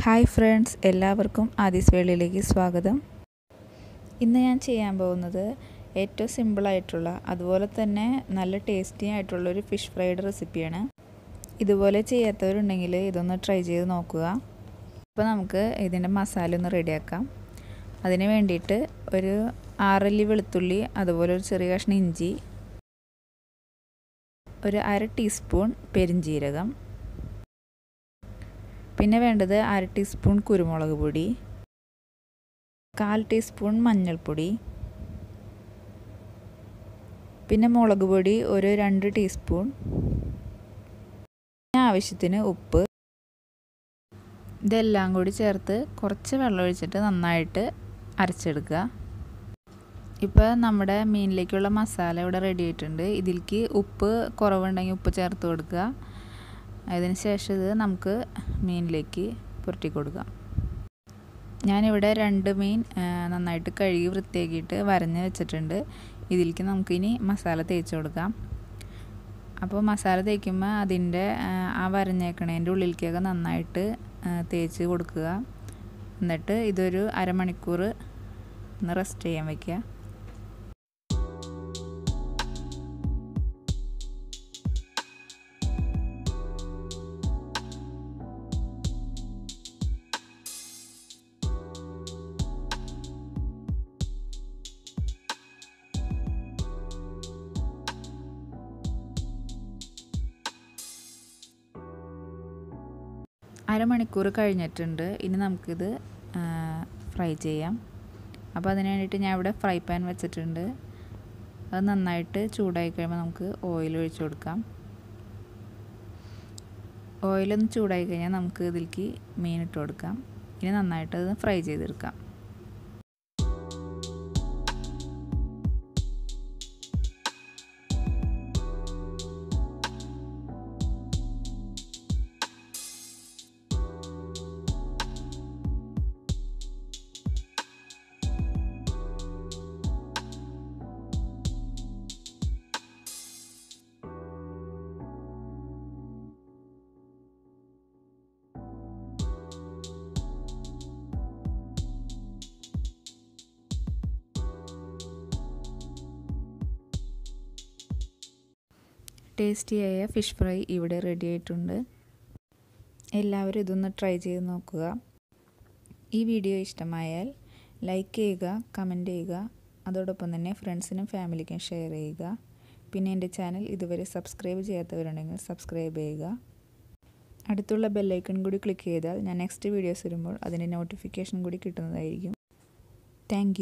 Hi friends എല്ലാവർക്കും ആദിസ് വേളിയിലേക്ക് സ്വാഗതം. ഇന്ന് ഞാൻ ചെയ്യാൻ പോകുന്നത് ഏറ്റവും സിമ്പിളായിട്ടുള്ള അതുപോലെ തന്നെ നല്ല ടേസ്റ്റി ആയിട്ടുള്ള ഒരു ഫിഷ് ഫ്രൈഡ് റെസിപ്പിയാണ് ഇതുപോലെ ചെയ്യാത്തവരുണ്ടെങ്കിൽ ഇതൊന്ന് ട്രൈ ചെയ്ത് നോക്കുക. അപ്പോൾ നമുക്ക് ഇതിന്റെ മസാല ഒന്ന് റെഡിയാക്കാം അതിന് വേണ്ടിയിട്ട് ഒരു ആറല്ലി വെളുത്തുള്ളി അതുപോലെ ഒരു ചെറിയ കഷ്ണം ഇഞ്ചി ഒരു അര ടീസ്പൂൺ പെരിഞ്ജീരകം പിന്നെ വേണ്ടത് അര ടീസ്പൂൺ കുരുമുളക് പൊടി കാൽ ടീസ്പൂൺ മഞ്ഞൾപ്പൊടി പിന്നെ മുളക് പൊടി ഒരു രണ്ട് ടീസ്പൂൺ പിന്നെ ആവശ്യത്തിന് ഉപ്പ്. ഇതെല്ലാം കൂടി ചേർത്ത് കുറച്ച് വെള്ളം ഒഴിച്ചിട്ട് നന്നായിട്ട് അരച്ചെടുക്കുക. ഇപ്പോൾ നമ്മുടെ മീനിലേക്കുള്ള മസാല ഇവിടെ റെഡി ആയിട്ടുണ്ട്. ഇതിലേക്ക് ഉപ്പ് കുറവുണ്ടെങ്കിൽ ഉപ്പ് ചേർത്ത് കൊടുക്കുക. അതിന് ശേഷം ഇത് നമുക്ക് മീനിലേക്ക് പുരട്ടി കൊടുക്കാം. ഞാനിവിടെ രണ്ട് മീൻ നന്നായിട്ട് കഴുകി വൃത്തിയാക്കിയിട്ട് വരഞ്ഞ് വെച്ചിട്ടുണ്ട്. ഇതിലേക്ക് നമുക്കിനി മസാല തേച്ച് കൊടുക്കാം. അപ്പോൾ മസാല തേക്കുമ്പോൾ അതിന്റെ ആ വരഞ്ഞേക്കണേന്റെ ഉള്ളിലേക്കൊക്കെ നന്നായിട്ട് തേച്ച് കൊടുക്കുക. എന്നിട്ട് ഇതൊരു അരമണിക്കൂർ ഒന്ന് റെസ്റ്റ് ചെയ്യാൻ വയ്ക്കുക അരമണിക്കൂർ കഴിഞ്ഞിട്ടുണ്ട്. ഇനി നമുക്കിത് ഫ്രൈ ചെയ്യാം. അപ്പോൾ അതിന് വേണ്ടിയിട്ട് ഞാൻ ഇവിടെ ഫ്രൈ പാൻ വെച്ചിട്ടുണ്ട്. അത് നന്നായിട്ട് ചൂടായി കഴിയുമ്പോൾ നമുക്ക് ഓയിൽ ഒഴിച്ചു കൊടുക്കാം. ഓയിലൊന്ന് ചൂടായി കഴിഞ്ഞാൽ നമുക്ക് ഇതിലേക്ക് മീൻ ഇട്ട് കൊടുക്കാം. ഇനി നന്നായിട്ട് അത് ഫ്രൈ ചെയ്തെടുക്കാം. ടേസ്റ്റിയായ ഫിഷ് ഫ്രൈ ഇവിടെ റെഡി ആയിട്ടുണ്ട്. എല്ലാവരും ഇതൊന്ന് ട്രൈ ചെയ്ത് നോക്കുക. ഈ വീഡിയോ ഇഷ്ടമായാൽ ലൈക്ക് ചെയ്യുക കമന്റ് ചെയ്യുക. അതോടൊപ്പം തന്നെ ഫ്രണ്ട്സിനും ഫാമിലിക്കും ഷെയർ ചെയ്യുക. പിന്നെ എന്റെ ചാനൽ ഇതുവരെ സബ്സ്ക്രൈബ് ചെയ്യാത്തവരുണ്ടെങ്കിൽ സബ്സ്ക്രൈബ് ചെയ്യുക. അടുത്തുള്ള ബെല്ലൈക്കൺ കൂടി ക്ലിക്ക് ചെയ്താൽ ഞാൻ നെക്സ്റ്റ് വീഡിയോസ് വരുമ്പോൾ അതിന്റെ നോട്ടിഫിക്കേഷൻ കൂടി കിട്ടുന്നതായിരിക്കും. താങ്ക്